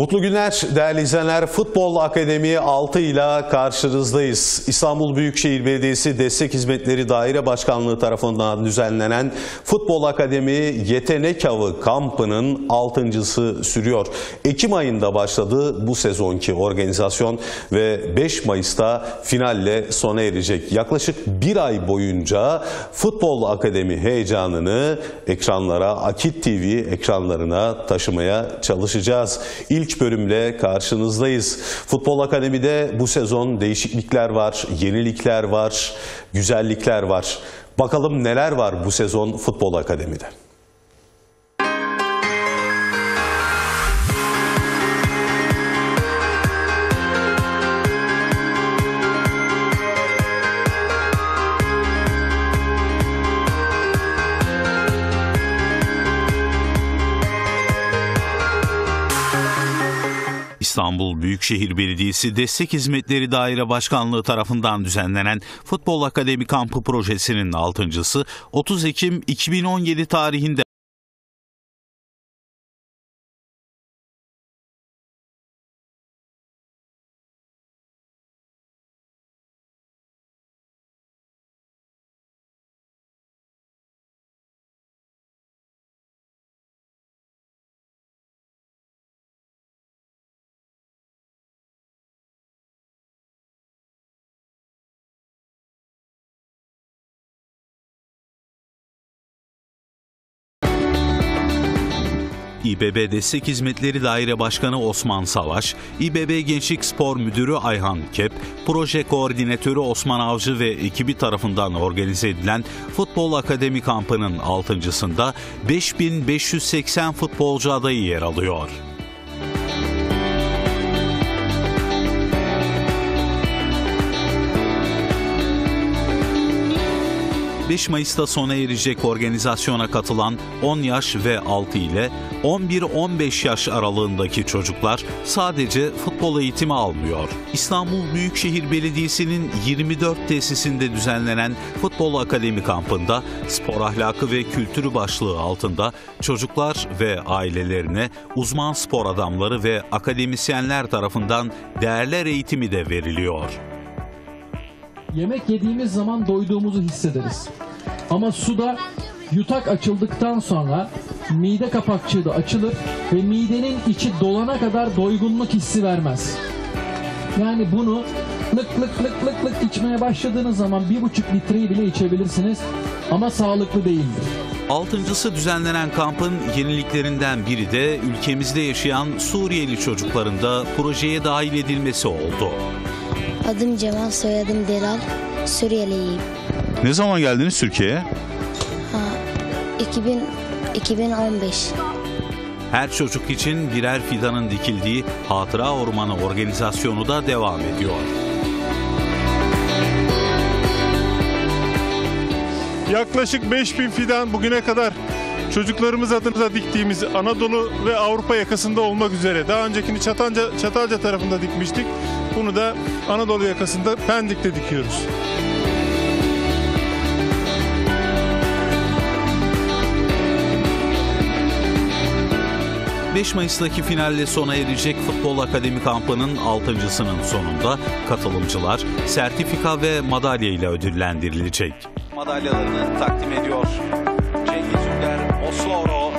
Mutlu günler değerli izleyenler. Futbol Akademi 6 ile karşınızdayız. İstanbul Büyükşehir Belediyesi Destek Hizmetleri Daire Başkanlığı tarafından düzenlenen Futbol Akademi Yetenek Avı kampının 6.sı sürüyor. Ekim ayında başladı bu sezonki organizasyon ve 5 Mayıs'ta finalle sona erecek. Yaklaşık bir ay boyunca Futbol Akademi heyecanını ekranlara, Akit TV ekranlarına taşımaya çalışacağız. İlk bölümle karşınızdayız. Futbol Akademi'de bu sezon değişiklikler var, yenilikler var, güzellikler var. Bakalım neler var bu sezon Futbol Akademi'de. İstanbul Büyükşehir Belediyesi Destek Hizmetleri Daire Başkanlığı tarafından düzenlenen Futbol Akademi Kampı projesinin altıncısı 30 Ekim 2017 tarihinde 'İBB Destek Hizmetleri Daire Başkanı Osman Savaş, İBB Gençlik Spor Müdürü Ayhan Kep, proje koordinatörü Osman Avcı ve ekibi tarafından organize edilen Futbol Akademi kampının altıncısında 5580 futbolcu adayı yer alıyor. 5 Mayıs'ta sona erecek organizasyona katılan 10 yaş ve 6 ile 11-15 yaş aralığındaki çocuklar sadece futbol eğitimi almıyor. İstanbul Büyükşehir Belediyesi'nin 24 tesisinde düzenlenen Futbol Akademi kampında spor ahlakı ve kültürü başlığı altında çocuklar ve ailelerine uzman spor adamları ve akademisyenler tarafından değerler eğitimi de veriliyor. Yemek yediğimiz zaman doyduğumuzu hissederiz. Ama suda yutak açıldıktan sonra mide kapakçığı da açılır ve midenin içi dolana kadar doygunluk hissi vermez. Yani bunu lık lık lık lık lık içmeye başladığınız zaman bir buçuk litreyi bile içebilirsiniz ama sağlıklı değildir. Altıncısı düzenlenen kampın yeniliklerinden biri de ülkemizde yaşayan Suriyeli çocukların da projeye dahil edilmesi oldu. Adım Cemal, soyadım Delal. Suriyeliyim. Ne zaman geldiniz Türkiye'ye? Ha, 2000, 2015. Her çocuk için birer fidanın dikildiği Hatıra Ormanı organizasyonu da devam ediyor. Yaklaşık 5000 fidan bugüne kadar çocuklarımız adına diktiğimiz Anadolu ve Avrupa yakasında olmak üzere. Daha öncekini Çatalca, Çatalca tarafında dikmiştik. Bunu da Anadolu yakasında Pendik'te dikiyoruz. ...5 Mayıs'taki finalle sona erecek Futbol Akademi kampının altıncısının sonunda katılımcılar sertifika ve madalya ile ödüllendirilecek. Madalyalarını takdim ediyor. Osloro.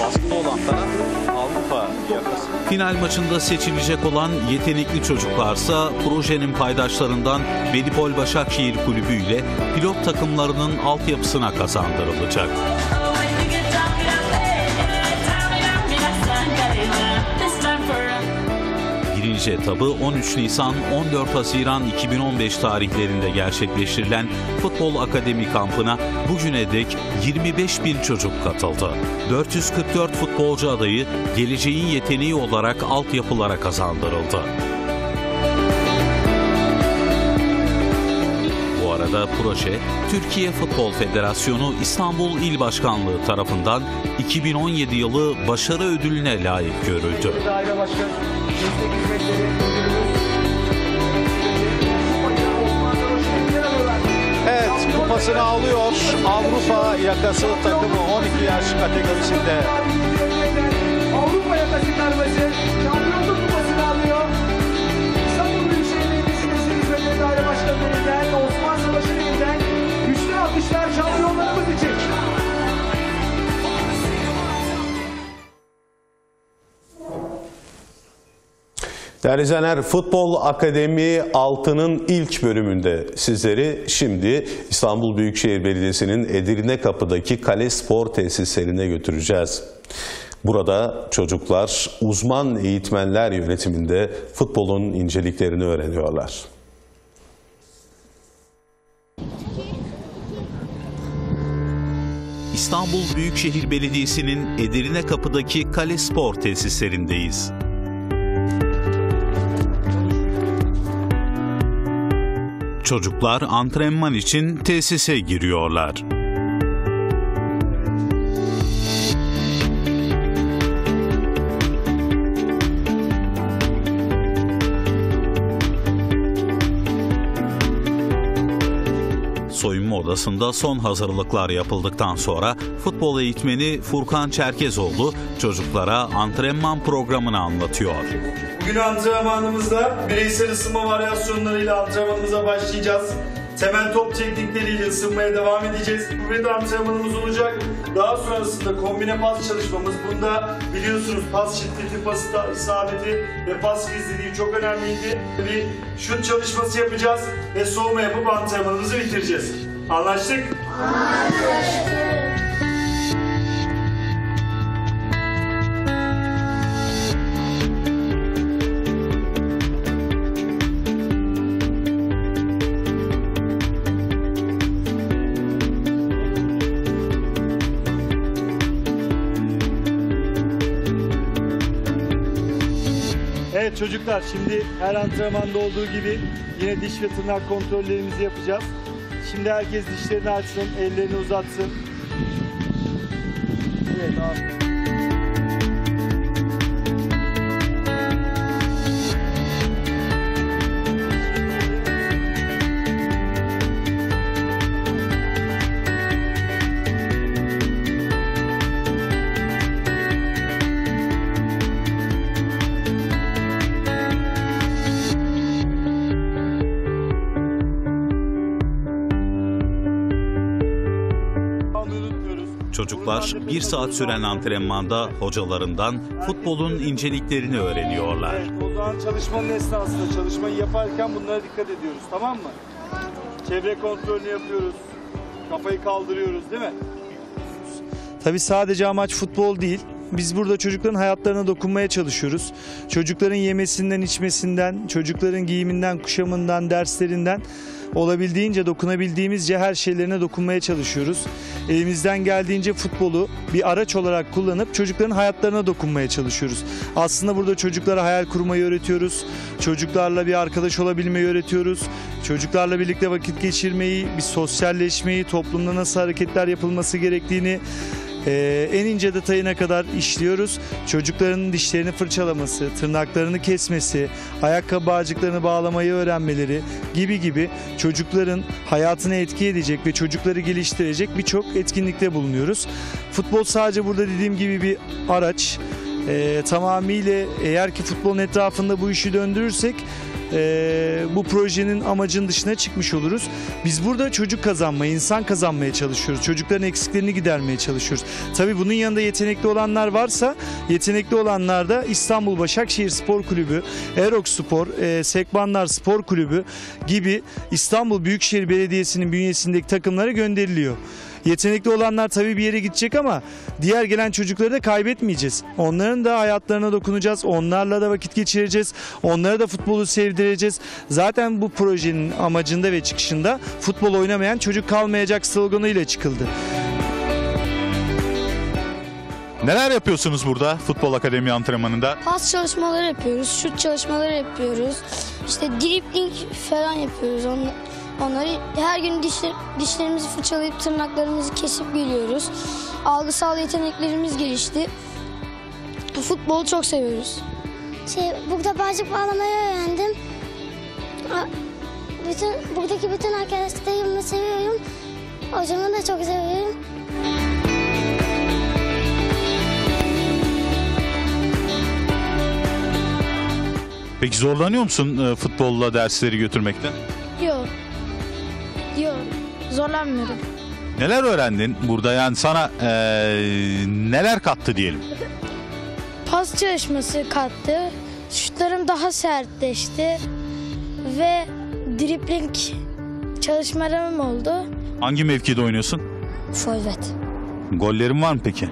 Baskılı olan taraf Avrupa yakası. Final maçında seçilecek olan yetenekli çocuklarsa projenin paydaşlarından Medipol Başakşehir Kulübü ile pilot takımlarının altyapısına kazandırılacak. Birinci etabı 13 Nisan 14 Haziran 2015 tarihlerinde gerçekleştirilen Futbol Akademi kampına bugüne dek 25 bin çocuk katıldı. 444 futbolcu adayı geleceğin yeteneği olarak altyapılara kazandırıldı. Arada proje Türkiye Futbol Federasyonu İstanbul İl Başkanlığı tarafından 2017 yılı başarı ödülüne layık görüldü. Evet, kupası kupasını alıyor. Avrupa yakası takımı 12 yaş kategorisinde. Avrupa yakası karması Değerli izleyenler Futbol Akademi 6'nın ilk bölümünde sizleri şimdi İstanbul Büyükşehir Belediyesi'nin Edirne Kapı'daki Kale Spor Tesislerine götüreceğiz. Burada çocuklar uzman eğitmenler yönetiminde futbolun inceliklerini öğreniyorlar. İstanbul Büyükşehir Belediyesi'nin Edirne Kapı'daki Kale Spor tesislerindeyiz. Çocuklar antrenman için tesise giriyorlar. Soyunma odasında son hazırlıklar yapıldıktan sonra futbol eğitmeni Furkan Çerkezoğlu çocuklara antrenman programını anlatıyor. Bugün antrenmanımızda bireysel ısınma varyasyonlarıyla antrenmanımıza başlayacağız. Temel top teknikleriyle ısınmaya devam edeceğiz. Kuvvet antrenmanımız olacak. Daha sonrasında kombine pas çalışmamız. Bunda biliyorsunuz pas şiddeti, pas isabeti ve pas gizliliği çok önemliydi. Bir şut çalışması yapacağız ve soğuma yapıp antrenmanımızı bitireceğiz. Anlaştık? Evet çocuklar şimdi her antrenmanda olduğu gibi yine diş ve tırnak kontrollerimizi yapacağız. Şimdi herkes dişlerini açsın, ellerini uzatsın. Evet abi. Çocuklar bir saat süren antrenmanda hocalarından futbolun inceliklerini öğreniyorlar. Evet, o zaman çalışmanın esnasında, çalışmayı yaparken bunlara dikkat ediyoruz, tamam mı? Çevre kontrolünü yapıyoruz, kafayı kaldırıyoruz değil mi? Tabii sadece amaç futbol değil. Biz burada çocukların hayatlarına dokunmaya çalışıyoruz. Çocukların yemesinden, içmesinden, çocukların giyiminden, kuşamından, derslerinden olabildiğince dokunabildiğimizce her şeylerine dokunmaya çalışıyoruz. Elimizden geldiğince futbolu bir araç olarak kullanıp çocukların hayatlarına dokunmaya çalışıyoruz. Aslında burada çocuklara hayal kurmayı öğretiyoruz. Çocuklarla bir arkadaş olabilmeyi öğretiyoruz. Çocuklarla birlikte vakit geçirmeyi, bir sosyalleşmeyi, toplumda nasıl hareketler yapılması gerektiğini ee, en ince detayına kadar işliyoruz. Çocukların dişlerini fırçalaması, tırnaklarını kesmesi, ayakkabı bağcıklarını bağlamayı öğrenmeleri gibi gibi çocukların hayatına etki edecek ve çocukları geliştirecek birçok etkinlikte bulunuyoruz. Futbol sadece burada dediğim gibi bir araç. Ee, tamamıyla eğer ki futbolun etrafında bu işi döndürürsek ee, bu projenin amacının dışına çıkmış oluruz. Biz burada çocuk kazanmaya, insan kazanmaya çalışıyoruz. Çocukların eksiklerini gidermeye çalışıyoruz. Tabii bunun yanında yetenekli olanlar varsa, yetenekli olanlar da İstanbul Başakşehir Spor Kulübü, Erok Spor, e, Sekbanlar Spor Kulübü gibi İstanbul Büyükşehir Belediyesi'nin bünyesindeki takımlara gönderiliyor. Yetenekli olanlar tabii bir yere gidecek ama diğer gelen çocukları da kaybetmeyeceğiz. Onların da hayatlarına dokunacağız. Onlarla da vakit geçireceğiz. Onlara da futbolu sevdireceğiz. Zaten bu projenin amacında ve çıkışında futbol oynamayan çocuk kalmayacak sloganıyla çıkıldı. Neler yapıyorsunuz burada futbol akademi antrenmanında? Pas çalışmaları yapıyoruz, şut çalışmaları yapıyoruz. İşte dribling falan yapıyoruz. Onları, onları her gün dişler, dişlerimizi fırçalayıp tırnaklarımızı kesip geliyoruz. Algısal yeteneklerimiz gelişti. Futbolu çok seviyoruz. Şey, burada bağcık bağlamayı öğrendim. Bütün, buradaki bütün arkadaşlarımı seviyorum. Hocamı da çok seviyorum. Peki zorlanıyor musun e, futbolla dersleri götürmekte? Zorlanmıyorum. Neler öğrendin burada yani sana e, neler kattı diyelim? Pas çalışması kattı. Şutlarım daha sertleşti. Ve dribling çalışmalarım oldu. Hangi mevkide oynuyorsun? Forvet. Gollerin var mı peki?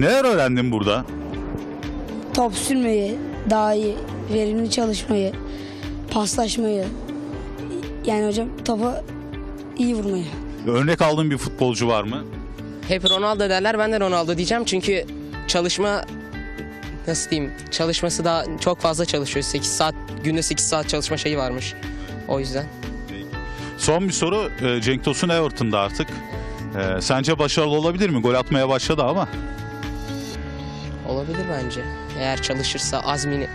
Neler öğrendin burada? Top sürmeyi, daha iyi, verimli çalışmayı, paslaşmayı. Yani hocam topa iyi vurmayı. Örnek aldığın bir futbolcu var mı? Hep Ronaldo derler ben de Ronaldo diyeceğim çünkü çalışma nasıl diyeyim çalışması daha çok fazla çalışıyor. 8 saat günde 8 saat çalışma şeyi varmış. O yüzden. Son bir soru. e, Cenk Tosun Everton'da artık. E, Sence başarılı olabilir mi? Gol atmaya başladı ama. Olabilir bence. Eğer çalışırsa azmini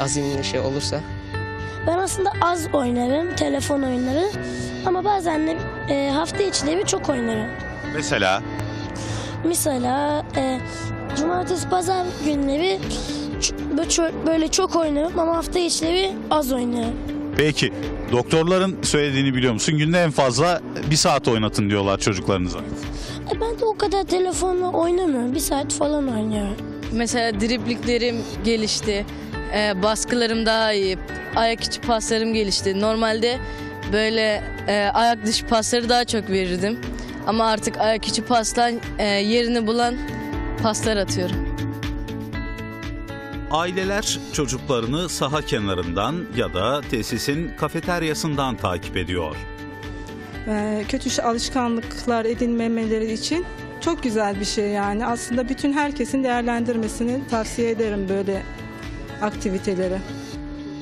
azimli şey olursa. Ben aslında az oynarım, telefon oyunları. Ama bazen de e, hafta içinde bir çok oynarım. Mesela Mesela e, cumartesi pazar günleri ç- böyle çok- böyle çok oynarım ama hafta içleri az oynarım. Peki doktorların söylediğini biliyor musun? Günde en fazla bir saat oynatın diyorlar çocuklarınıza. E, ben de o kadar telefonla oynamıyorum. Bir saat falan oynuyorum. Mesela dribliklerim gelişti. Ee, baskılarım daha iyi. Ayak içi paslarım gelişti. Normalde böyle e, ayak dışı pasları daha çok verirdim. Ama artık ayak içi paslar e, yerini bulan paslar atıyorum. Aileler çocuklarını saha kenarından ya da tesisin kafeteryasından takip ediyor. Ee, kötü alışkanlıklar edinmemeleri için çok güzel bir şey yani. Aslında bütün herkesin değerlendirmesini tavsiye ederim böyle aktiviteleri.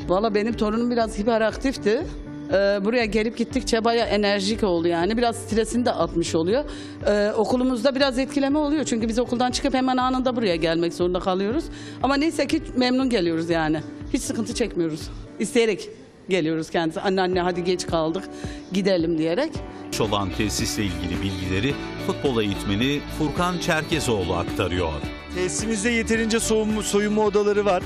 Valla benim torunum biraz hiperaktifti. Ee, buraya gelip gittikçe baya enerjik oldu yani. Biraz stresini de atmış oluyor. Ee, okulumuzda biraz etkileme oluyor. Çünkü biz okuldan çıkıp hemen anında buraya gelmek zorunda kalıyoruz. Ama neyse ki memnun geliyoruz yani. Hiç sıkıntı çekmiyoruz. İsteyerek geliyoruz kendisi. Anne anne hadi geç kaldık gidelim diyerek. olan tesisle ilgili bilgileri futbol eğitmeni Furkan Çerkezoğlu aktarıyor. Tesisimizde yeterince soğuma, soyunma odaları var.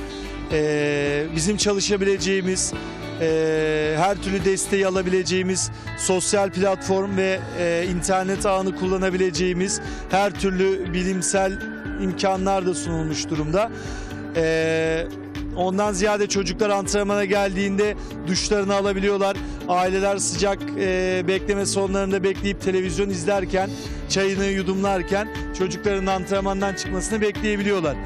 Ee, bizim çalışabileceğimiz, e, her türlü desteği alabileceğimiz sosyal platform ve e, internet ağını kullanabileceğimiz her türlü bilimsel imkanlar da sunulmuş durumda. Ee, ondan ziyade çocuklar antrenmana geldiğinde duşlarını alabiliyorlar. Aileler sıcak e, bekleme sonlarında bekleyip televizyon izlerken, çayını yudumlarken çocukların antrenmandan çıkmasını bekleyebiliyorlar.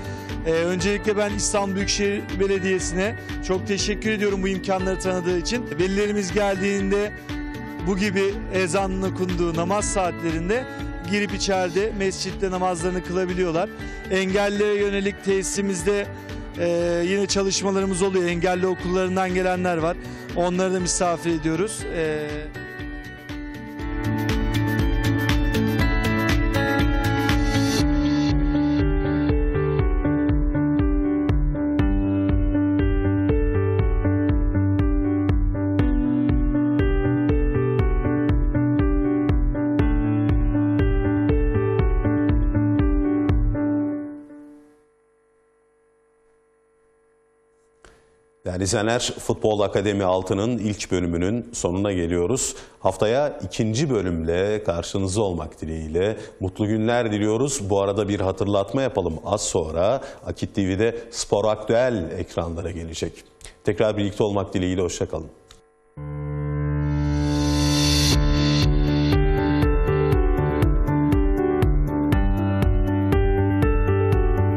Ee, öncelikle ben İstanbul Büyükşehir Belediyesi'ne çok teşekkür ediyorum bu imkanları tanıdığı için. Velilerimiz geldiğinde bu gibi ezanın okunduğu namaz saatlerinde girip içeride mescitte namazlarını kılabiliyorlar. Engellilere yönelik tesisimizde e, yine çalışmalarımız oluyor. Engelli okullarından gelenler var. Onları da misafir ediyoruz. E, Değerli izleyenler Futbol Akademi 6'nın ilk bölümünün sonuna geliyoruz. Haftaya ikinci bölümle karşınızda olmak dileğiyle mutlu günler diliyoruz. Bu arada bir hatırlatma yapalım. Az sonra Akit TV'de Spor Aktüel ekranlara gelecek. Tekrar birlikte olmak dileğiyle hoşçakalın.